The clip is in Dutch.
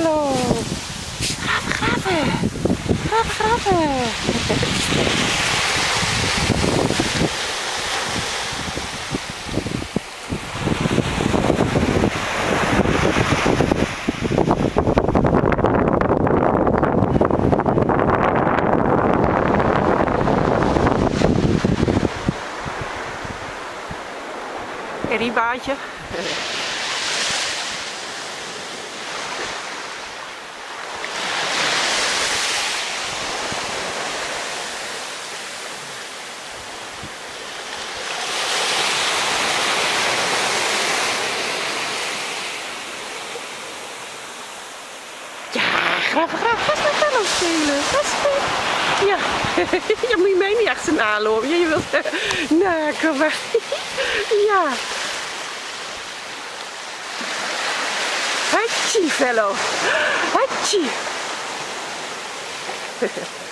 fellow. Graven, graven. Graven, graven. En graag, graag. Ga met Fellow spelen. Dat is. Ja, je moet je mij niet achterna lopen. Je wilt... Nou, kom maar. Ja. Hatchie, fellow. Hatchie.